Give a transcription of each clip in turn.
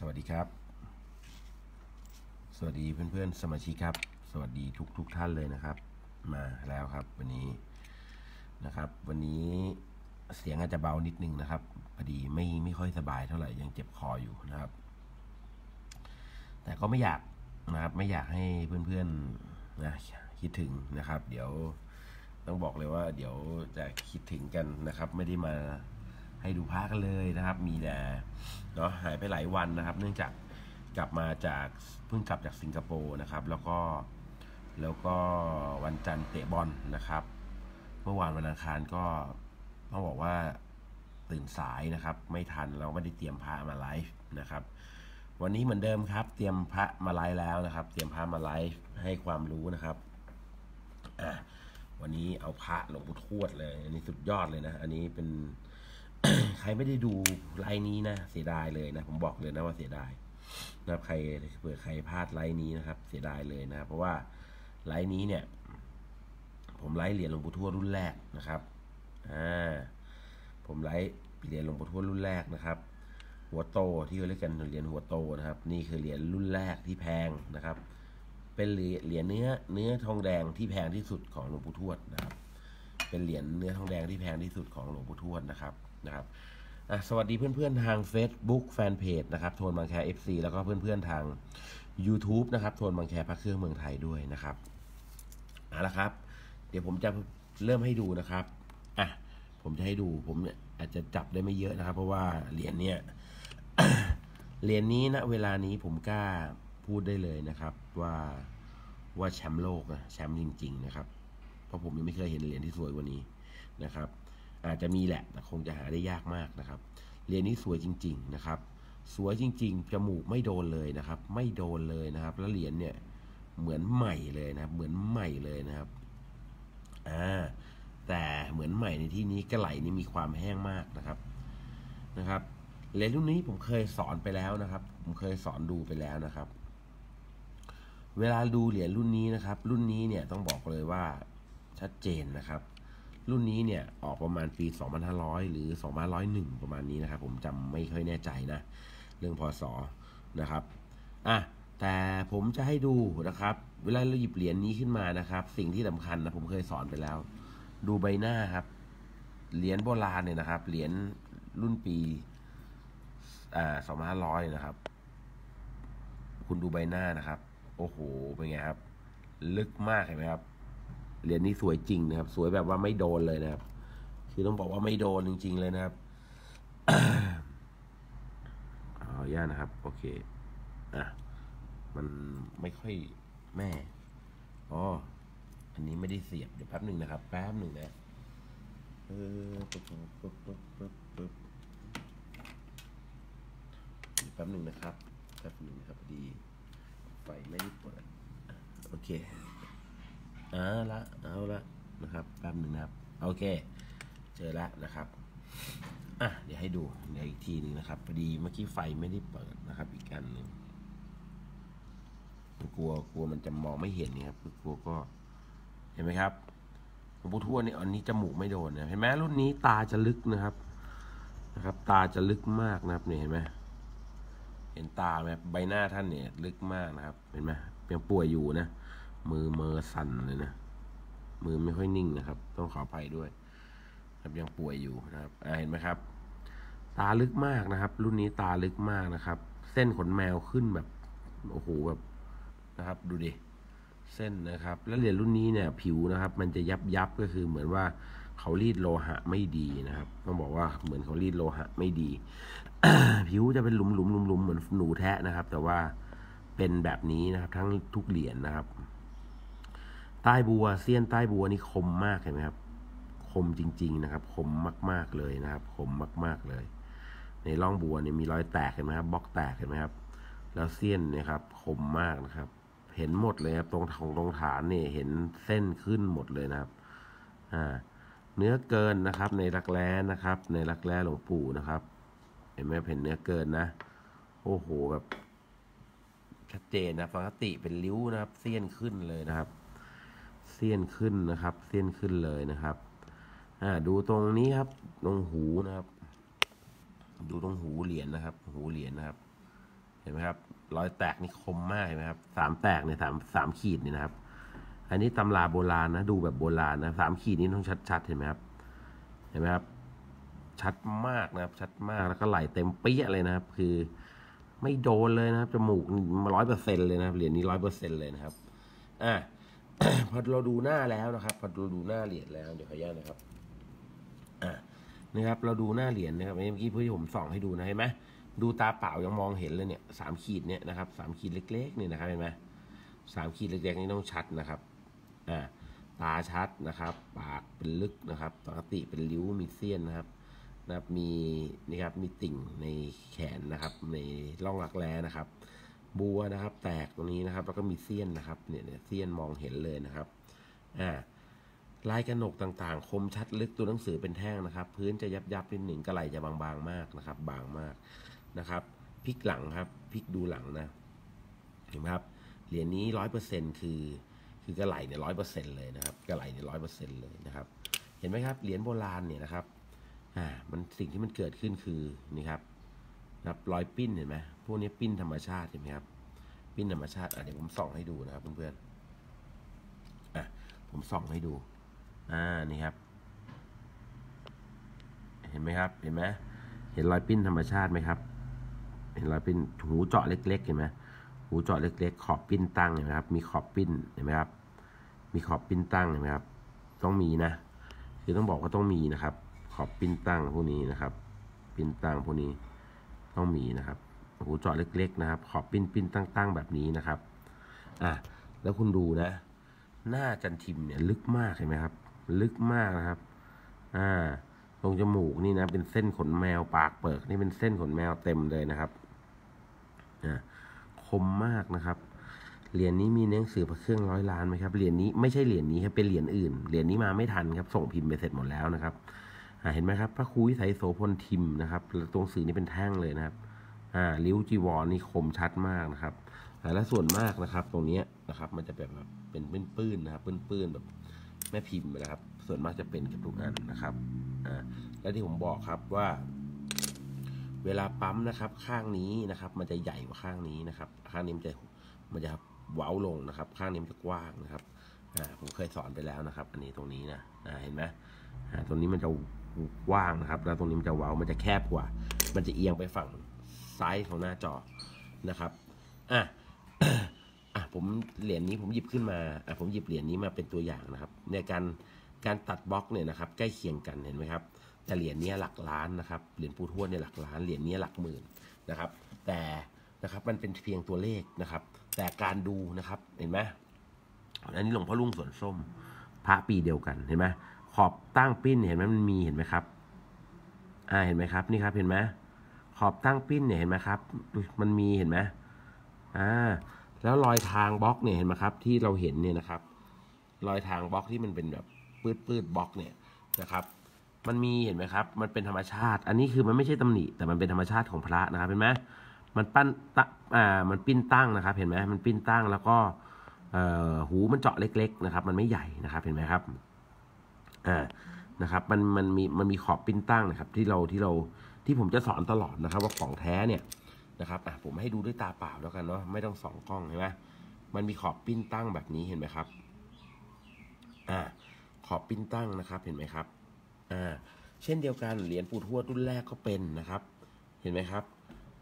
สวัสดีครับ สวัสดีเพื่อนๆสมาชิกครับ สวัสดีทุกทุกท่านเลยนะครับ มาแล้วครับ วันนี้นะครับ วันนี้เสียงอาจจะเบานิดนึงนะครับพอดีไม่ไม่ค่อยสบายเท่าไหร่ยังเจ็บคออยู่นะครับ แต่ก็ไม่อยากนะครับ ไม่อยากให้เพื่อนๆนะคิดถึงนะครับ เดี๋ยวต้องบอกเลยว่า เดี๋ยวจะคิดถึงกันนะครับ ไม่ได้มา ให้ดูพระกันเลยนะครับ มีแต่เนาะหายไปหลายวันนะครับ เนื่องจากกลับมาจากเพิ่งกลับจากสิงคโปร์นะครับ แล้วก็แล้วก็วันจันทร์เตะบอลนะครับ เมื่อวานวันอังคารก็ต้องบอกว่าตื่นสายนะครับ ไม่ทันเราไม่ได้เตรียมพระมาไลฟ์นะครับ วันนี้เหมือนเดิมครับ เตรียมพระมาไลฟ์แล้วนะครับ เตรียมพระมาไลฟ์ให้ความรู้นะครับอะวันนี้เอาพระหลวงปู่ทวดเลย อันนี้สุดยอดเลยนะ อันนี้เป็น ใครไม่ได้ดูไลฟ์นี้นะเสียดายเลยนะ ผมบอกเลยนะว่าเสียดายนะครับใครเผื่อใครพลาดไลฟ์นี้นะครับ เสียดายเลยนะเพราะว่าไลฟ์นี้เนี่ย ผมไลฟ์เหรียญหลวงปู่ทวดรุ่นแรกนะครับอ่าผมไลฟ์เหรียญหลวงปู่ทวดรุ่นแรกนะครับ หัวโตที่เขาเรียกกันเหรียญหัวโตนะครับ นี่คือเหรียญรุ่นแรกที่แพงนะครับ เป็นเหรียญเนื้อเนื้อทองแดงที่แพงที่สุดของหลวงปู่ทวดนะครับ เป็นเหรียญเนื้อทองแดงที่แพงที่สุดของหลวงปู่ทวดนะครับ นะครับสวัสดีเพื่อนๆทาง Facebook Fanpage นะครับโทนบางแค FC แล้วก็เพื่อนๆทาง YouTube นะครับโทนบางแคพระเครื่องเมืองไทยด้วยนะครับเอาละครับ เดี๋ยวผมจะเริ่มให้ดูนะครับอะผมจะให้ดูผมเนี่ยอาจจะจับได้ไม่เยอะนะครับ เพราะว่าเหรียญเนี่ยเหรียญนี้นะเวลานี้ผมกล้าพูดได้เลยนะครับ ว่าว่าแชมป์โลกนะแชมป์จริง ๆ นะครับ เพราะผมยังไม่เคยเห็นเหรียญที่สวยกว่านี้นะครับ อาจจะมีแหละแต่คงจะหาได้ยากมากนะครับเหรียญนี้สวยจริง ๆนะครับ สวยจริง ๆ จมูกไม่โดนเลยนะครับ ไม่โดนเลยนะครับ แล้วเหรียญเนี่ยเหมือนใหม่เลยนะครับ เหมือนใหม่เลยนะครับอ่าแต่เหมือนใหม่ในที่นี้กระไหลนี่มีความแห้งมากนะครับนะครับเหรียญรุ่นนี้ผมเคยสอนไปแล้วนะครับ ผมเคยสอนดูไปแล้วนะครับ เวลาดูเหรียญรุ่นนี้นะครับ รุ่นนี้เนี่ยต้องบอกเลยว่าชัดเจนนะครับ รุ่นนี้เนี่ยออกประมาณปี 2500 หรือ 2501 ประมาณนี้นะครับ ผมจำไม่ค่อยแน่ใจนะ เรื่องพศนะครับอะแต่ผมจะให้ดูนะครับ เวลาเราหยิบเหรียญนี้ขึ้นมานะครับ สิ่งที่สำคัญนะผมเคยสอนไปแล้ว ดูใบหน้าครับ เหรียญโบราณเนี่ยนะครับ เหรียญรุ่นปีอ่า2500 นะครับ คุณดูใบหน้านะครับ โอ้โห เป็นไงครับ ลึกมากเห็นไหมครับ เหรียญนี้สวยจริงนะครับ สวยแบบว่าไม่โดนเลยนะครับ คือต้องบอกว่าไม่โดนจริง ๆ เลยนะครับเอาย่านะครับ โอเค อะ มันไม่ค่อยแม่อ๋ออันนี้ไม่ได้เสียบเดี๋ยวแป๊บหนึ่งนะครับ แป๊บหนึ่งนะเออปึ๊บปึ๊บปึ๊บปึ๊บปึ๊บแป๊บหนึ่งนะครับแป๊บหนึ่งครับพอดีไฟไม่ได้เปิดโอเค เอาละเอาละนะครับแป๊บหนึ่งนะครับ โอเค เจอแล้วนะครับอะเดี๋ยวให้ดูเดี๋ยวอีกทีหนึ่งนะครับพอดีเมื่อกี้ไฟไม่ได้เปิดนะครับ อีกอันหนึ่งกลัวกลัวมันจะมองไม่เห็นนี่ครับกลัวก็เห็นไหมครับหลวงปู่ทวดนี่อันนี้จมูกไม่โดนนะเห็นไหมรุ่นนี้ตาจะลึกนะครับนะครับ ตาจะลึกมากนะครับเนี่ยเห็นไหมเห็นตาไหมใบหน้าท่านเนี่ย ลึกมากนะครับ เห็นไหมยังป่วยอยู่นะ มือเมอสั่นเลยนะ มือไม่ค่อยนิ่งนะครับ ต้องขออภัยด้วยครับยังป่วยอยู่นะครับเห็นไหมครับ ตาลึกมากนะครับ รุ่นนี้ตาลึกมากนะครับ เส้นขนแมวขึ้นแบบโอ้โหแบบนะครับ ดูดิเส้นนะครับ แล้วเหรียญรุ่นนี้เนี่ย ผิวนะครับ มันจะยับยับก็คือเหมือนว่าเขารีดโลหะไม่ดีนะครับต้องบอกว่าเหมือนเขารีดโลหะไม่ดี ผิวจะเป็นหลุมหลุมหลุมหลุมเหมือนหนูแทะนะครับ แต่ว่าเป็นแบบนี้นะครับ ทั้งทุกเหรียญนะครับ ใต้บัวเซียนใต้บัวนี่คมมากเห็นไหมครับ คมจริง ๆ นะครับ คมมากๆเลยนะครับ คมมากๆเลย ในร่องบัวเนี่ยมีรอยแตกเห็นไหมครับบล็อกแตกเห็นไหมครับ แล้วเซียนเนี่ยครับ คมมากนะครับ เห็นหมดเลยครับตรงของตรงฐานเนี่ยเห็นเส้นขึ้นหมดเลยนะครับ อ่า เนื้อเกินนะครับ ในรักแร้นะครับ ในรักแร้หลวงปู่นะครับ เห็นไหมเห็นเนื้อเกินนะโอ้โหแบบชัดเจนนะปกติเป็นริ้วนะครับ เสี้ยนขึ้นเลยนะครับ เสี้ยนขึ้นนะครับ เสี้ยนขึ้นเลยนะครับ อ่า ดูตรงนี้ครับ ตรงหูนะครับ ดูตรงหูเหรียญนะครับ หูเหรียญนะครับ เห็นไหมครับ รอยแตกนี่คมมากเห็นไหมครับ สามแตกเนี่ยสามสามขีดนี่นะครับ อันนี้ตำราโบราณนะ ดูแบบโบราณนะสามขีดนี้ต้องชัดๆเห็นไหมครับ เห็นไหมครับ ชัดมากนะครับ ชัดมาก แล้วก็ไหลเต็มเปี้ยเลยนะครับ คือไม่โดนเลยนะครับ จมูกร้อยเปอร์เซ็นเลยนะครับ เหรียญนี้ร้อยเปอร์เซ็นเลยนะครับ อะ พอเราดูหน้าแล้วนะครับ พอเราดูหน้าเหรียญแล้วเดี๋ยวขออนุญาตนะครับอะนะครับ เราดูหน้าเหรียญนะครับเมื่อกี้พี่ผมส่องให้ดูนะเห็นไหมดูตาเปล่ายังมองเห็นเลยเนี่ยสามขีดเนี่ยนะครับสามขีดเล็กๆเนี่ยนะครับเห็นไหมสามขีดเล็กๆนี่ต้องชัดนะครับอ่าตาชัดนะครับ ปากเป็นลึกนะครับปกติเป็นริ้วมีเสี้ยนนะครับนะครับมีนี่ครับมีติ่งในแขนนะครับ ในร่องรักแร้นะครับ บัวนะครับ แตกตรงนี้นะครับ แล้วก็มีเสี้ยนนะครับเนี่ยเนี่ยเสี้ยนมองเห็นเลยนะครับอ่าลายกระหนกต่างๆ คมชัดลึกตัวหนังสือเป็นแท่งนะครับ พื้นจะยับยับนิดหนึ่งกระไหลจะบางๆมากนะครับ บางมากนะครับพลิกหลังครับพลิกดูหลังนะเห็นไหมครับเหรียญนี้ร้อยเปอร์เซ็นคือ คือกระไหลเนี่ยร้อยเปอร์เซ็นเลยนะครับกระไหลเนี่ยร้อยเปอร์เซ็นเลยนะครับ เห็นไหมครับเหรียญโบราณเนี่ยนะครับอ่ามันสิ่งที่มันเกิดขึ้นคือนี่ครับ นะครับรอยปิ้นเห็นไหมพวกนี้ปิ้นธรรมชาติเห็นไหมครับ ปิ้นธรรมชาติอะเดี๋ยวผมส่องให้ดูนะครับเพื่อนๆอะผมส่องให้ดู อ่า นี่ครับ เห็นไหมครับ เห็นไหมเห็นรอยปิ้นธรรมชาติไหมครับ เห็นรอยปิ้นหูเจาะเล็ก ๆ เห็นไหมหูเจาะเล็ก ๆ ขอบปิ้นตั้งเห็นไหมครับ มีขอบปิ้นเห็นไหมครับ มีขอบปิ้นตั้งเห็นไหมครับ ต้องมีนะ คือต้องบอกว่าต้องมีนะครับ ขอบปิ้นตั้งพวกนี้นะครับ ปิ้นตั้งพวกนี้ ต้องมีนะครับหูเจาะเล็ก ๆ นะครับ ขอบปิ้นปิ้นตั้ง ๆ แบบนี้นะครับอะแล้วคุณดูนะ หน้าจันทิมเนี่ยลึกมากเห็นไหมครับ ลึกมากนะครับอ่าตรงจมูกนี่นะ เป็นเส้นขนแมวปากเปิกนี่เป็นเส้นขนแมวเต็มเลยนะครับอ่คมมากนะครับเหรียญนี้มีหนังสือพระเครื่องร้อยล้านไหมครับเหรียญนี้ไม่ใช่เหรียญนี้ครับเป็นเหรียญอื่นเหรียญนี้มาไม่ทันครับ ส่งพิมพ์ไปเสร็จหมดแล้วนะครับ เห็นไหมครับพระครูวิสัยโสพลทิมนะครับตรงสื่อนี้เป็นแท่งเลยนะครับอ่าริ้วจีวรนี่คมชัดมากนะครับและส่วนมากนะครับ ตรงนี้นะครับ มันจะแบบเป็นปื้นๆนะครับปื้นๆแบบแม่พิมพ์นะครับ ส่วนมากจะเป็นกับทุกอันนะครับอ่าและที่ผมบอกครับว่า เวลาปั๊มนะครับ ข้างนี้นะครับ มันจะใหญ่กว่าข้างนี้นะครับ ข้างนี้มันจะมันจะเว้าลงนะครับ ข้างนี้มันจะกว้างนะครับอ่าผมเคยสอนไปแล้วนะครับ อันนี้ตรงนี้นะอ่าเห็นไหมอ่าตรงนี้มันจะ กว้างนะครับ แล้วตรงนี้มันจะเว้ามันจะแคบกว่า มันจะเอียงไปฝั่งซ้ายของหน้าจอนะครับอะอะผมเหรียญนี้ผมหยิบขึ้นมาอะผมหยิบเหรียญนี้มาเป็นตัวอย่างนะครับ ในการการตัดบล็อกเนี่ยนะครับ ใกล้เคียงกันเห็นไหมครับแต่เหรียญนี้หลักล้านนะครับเหรียญปูทวดเนี่ยหลักล้านเหรียญนี้หลักหมื่นนะครับ แต่นะครับมันเป็นเพียงตัวเลขนะครับ แต่การดูนะครับเห็นไหมอันนี้หลวงพ่อลุงสวนส้มพระปีเดียวกันเห็นไหม ขอบตั้งปิ้นเห็นไหมมันมีเห็นไหมครับ อ่าเห็นไหมครับ นี่ครับเห็นไหมขอบตั้งปิ้นเนี่ยเห็นไหมครับ มันมีเห็นไหมอ่า แล้วรอยทางบล็อกเนี่ยเห็นไหมครับ ที่เราเห็นเนี่ยนะครับ รอยทางบล็อกที่มันเป็นแบบปืดปืดบล็อกเนี่ยนะครับ มันมีเห็นไหมครับ มันเป็นธรรมชาติ อันนี้คือมันไม่ใช่ตำหนิแต่มันเป็นธรรมชาติของพระนะครับเห็นไหมมันปั้นตอ่า มันปิ้นตั้งนะครับ เห็นไหมมันปิ้นตั้งแล้วก็เอ่อหูมันเจาะเล็ก ๆ นะครับ มันไม่ใหญ่นะครับ เห็นไหมครับ อ่านะครับมันมันมีมันมีขอบปิ้นตั้งนะครับ ที่เราที่เราที่ผมจะสอนตลอดนะครับ ว่าของแท้เนี่ยนะครับอะผมให้ดูด้วยตาเปล่าแล้วกันเนาะไม่ต้องส่องกล้องเห็นไหมมันมีขอบปิ้นตั้งแบบนี้เห็นไหมครับอ่าขอบปิ้นตั้งนะครับเห็นไหมครับอ่าเช่นเดียวกันเหรียญปูทวดรุ่นแรกก็เป็นนะครับ เห็นไหมครับ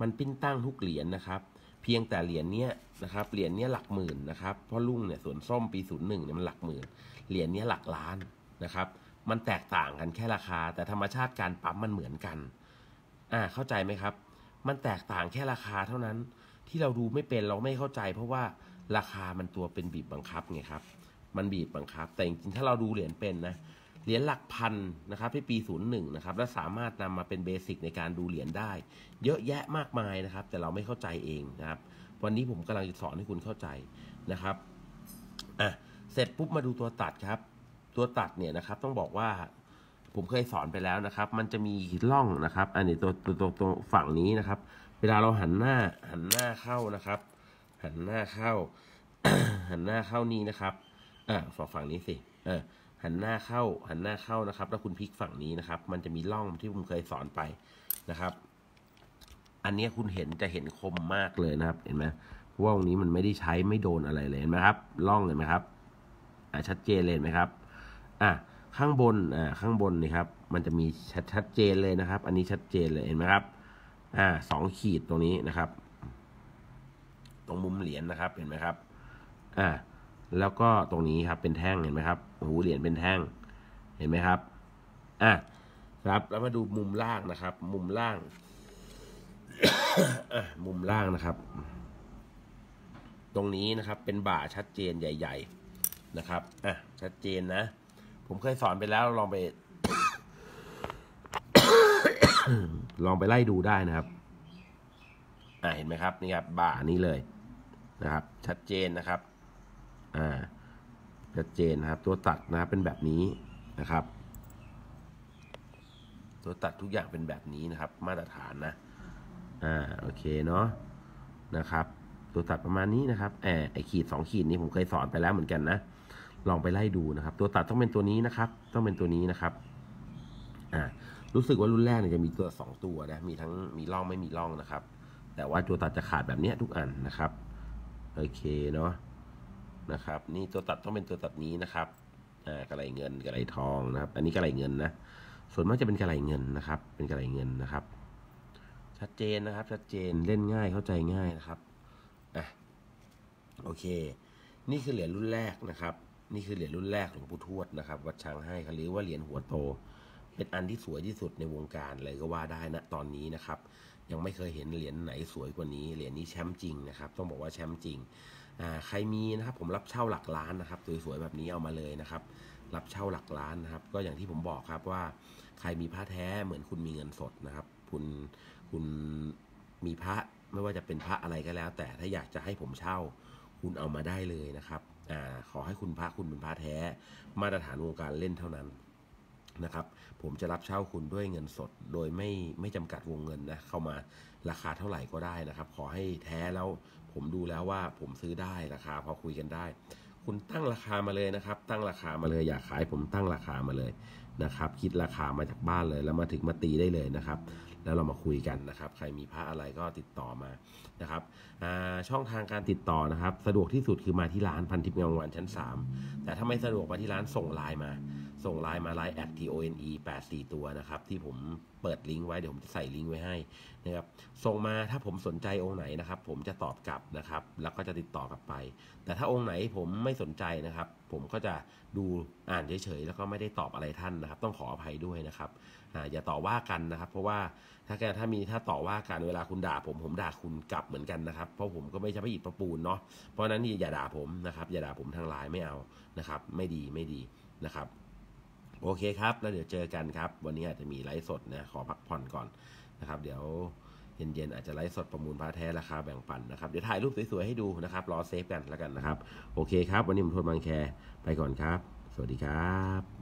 มันปิ้นตั้งทุกเหรียญนะครับ เพียงแต่เหรียญเนี้ยนะครับเหรียญเนี้ยหลักหมื่นนะครับเพราะลุงเนี่ยส่วนส้มปีศูนย์หนึ่งเนี่ยมันหลักหมื่นเหรียญเนี้ยหลักล้าน นะครับ มันแตกต่างกันแค่ราคา แต่ธรรมชาติการปั๊มมันเหมือนกัน อ่าเข้าใจไหมครับ มันแตกต่างแค่ราคาเท่านั้น ที่เราดูไม่เป็นเราไม่เข้าใจ เพราะว่าราคามันตัวเป็นบีบบังคับไงครับ มันบีบบังคับ แต่จริงๆถ้าเราดูเหรียญเป็นนะเหรียญหลักพันนะครับที่ปี 01 นะครับ และสามารถนำมาเป็นเบสิกในการดูเหรียญได้ เยอะแยะมากมายนะครับ แต่เราไม่เข้าใจเองนะครับ วันนี้ผมกำลังจะสอนให้คุณเข้าใจนะครับอะเสร็จปุ๊บมาดูตัวตัดครับ ตัวตัดเนี่ยนะครับต้องบอกว่าผมเคยสอนไปแล้วนะครับ มันจะมีร่องนะครับ อันนี้ตัวตัวตัวตัวฝั่งนี้นะครับ เวลาเราหันหน้าหันหน้าเข้านะครับ หันหน้าเข้า หันหน้าเข้านี้นะครับอ่าฝั่งฝั่งนี้สิเออหันหน้าเข้า หันหน้าเข้านะครับ แล้วคุณพลิกฝั่งนี้นะครับ มันจะมีร่องที่ผมเคยสอนไปนะครับ อันนี้คุณเห็นจะเห็นคมมากเลยนะครับ เห็นไหมว่าตรงนี้มันไม่ได้ใช้ไม่โดนอะไรเลยเห็นไหมครับล่องเห็นไหมครับชัดเจนเลยเห็นไหมครับ อะข้างบนอ่าข้างบนนี่ครับมันจะมีชัดชัดเจนเลยนะครับ อันนี้ชัดเจนเลยเห็นไหมครับอ่าสองขีดตรงนี้นะครับ ตรงมุมเหรียญนะครับเห็นไหมครับอ่าแล้วก็ตรงนี้ครับเป็นแท่งเห็นไหมครับหูเหรียญเป็นแท่งเห็นไหมครับอะครับแล้วมาดูมุมล่างนะครับ มุมล่างมุมล่างนะครับ ตรงนี้นะครับเป็นบ่าชัดเจนใหญ่ ๆนะครับอะชัดเจนนะ ผมเคยสอนไปแล้วลองไป ลองไปไล่ดูได้นะครับ อ่าเห็นไหมครับ นี่ครับ บ่านี้เลยนะครับ ชัดเจนนะครับ อ่า ชัดเจนนะครับ ตัวตัดนะครับเป็นแบบนี้นะครับ ตัวตัดทุกอย่างเป็นแบบนี้นะครับ มาตรฐานนะ อ่า โอเคเนาะนะครับ ตัวตัดประมาณนี้นะครับแอบไอขีดสองขีดนี้ผมเคยสอนไปแล้วเหมือนกันนะ ลองไปไล่ดูนะครับ ตัวตัดต้องเป็นตัวนี้นะครับ ต้องเป็นตัวนี้นะครับอ่ารู้สึกว่ารุ่นแรกเนี่ยจะมีตัวสองตัวนะมีทั้งมีร่องไม่มีร่องนะครับ แต่ว่าตัวตัดจะขาดแบบเนี้ยทุกอันนะครับโอเคเนาะนะครับ นี่ตัวตัดต้องเป็นตัวตัดนี้นะครับอ่ากระไรเงินกระไรทองนะครับ อันนี้กระไรเงินนะส่วนมากจะเป็นกระไรเงินนะครับ เป็นกระไรเงินนะครับ ชัดเจนนะครับ ชัดเจนเล่นง่ายเข้าใจง่ายนะครับอะโอเค นี่คือเหรียญรุ่นแรกนะครับ นี่คือเหรียญรุ่นแรกหลวงปู่ทวดนะครับ วัดช้างให้เขาเรียกว่าเหรียญหัวโต เป็นอันที่สวยที่สุดในวงการเลยก็ว่าได้นะตอนนี้นะครับ ยังไม่เคยเห็นเหรียญไหนสวยกว่านี้ เหรียญนี้แชมป์จริงนะครับ ต้องบอกว่าแชมป์จริงใครมีนะครับผมรับเช่าหลักล้านนะครับสวยๆแบบนี้เอามาเลยนะครับ รับเช่าหลักล้านนะครับ ก็อย่างที่ผมบอกครับว่า ใครมีพระแท้เหมือนคุณมีเงินสดนะครับ คุณคุณมีพระไม่ว่าจะเป็นพระอะไรก็แล้ว แต่ถ้าอยากจะให้ผมเช่า คุณเอามาได้เลยนะครับ อ่าขอให้คุณพระคุณเป็นพระแท้ มาตรฐานวงการเล่นเท่านั้นนะครับ ผมจะรับเช่าคุณด้วยเงินสด โดยไม่ไม่จำกัดวงเงินนะเข้ามาราคาเท่าไหร่ก็ได้นะครับ ขอให้แท้แล้วผมดูแล้วว่าผมซื้อได้ราคาพอคุยกันได้ คุณตั้งราคามาเลยนะครับ ตั้งราคามาเลยอยากขายผมตั้งราคามาเลยนะครับ คิดราคามาจากบ้านเลยแล้วมาถึงมาตีได้เลยนะครับ แล้วเรามาคุยกันนะครับ ใครมีผ้าอะไรก็ติดต่อมานะครับช่องทางการติดต่อนะครับ สะดวกที่สุดคือมาที่ร้านพันทิพย์งามวันชั้น 3 แต่ถ้าไม่สะดวกมาที่ร้านส่งไลน์มา ส่งไลน์มาไลน์แอด t o n e 8 4ตัวนะครับ ที่ผมเปิดลิงก์ไว้เดี๋ยวผมจะใส่ลิงก์ไว้ให้นะครับ ส่งมาถ้าผมสนใจองค์ไหนนะครับ ผมจะตอบกลับนะครับ แล้วก็จะติดต่อกลับไป แต่ถ้าองค์ไหนผมไม่สนใจนะครับ ผมก็จะดูอ่านเฉยๆแล้วก็ไม่ได้ตอบอะไรท่านนะครับ ต้องขออภัยด้วยนะครับออย่าต่อว่ากันนะครับ เพราะว่าถ้าแกถ้ามีถ้าต่อว่ากันเวลาคุณด่า ผมผมด่าคุณกลับเหมือนกันนะครับ เพราะผมก็ไม่ใช่พระอิฐพระปูนเนาะเพราะนั้นนี่อย่าด่าผมนะครับ อย่าด่าผมทางไลน์ไม่เอานะครับ ไม่ดีไม่ดีนะครับ โอเคครับ แล้วเดี๋ยวเจอกันครับ วันนี้อาจจะมีไลฟ์สดนะขอพักผ่อนก่อนนะครับ เดี๋ยวเย็นๆอาจจะไลฟ์สดประมูลพระแท้ราคาแบ่งปันนะครับ เดี๋ยวถ่ายรูปสวยๆให้ดูนะครับ รอเซฟกันแล้วกันนะครับ โอเคครับ วันนี้ผมโทษบางแคไปก่อนครับ สวัสดีครับ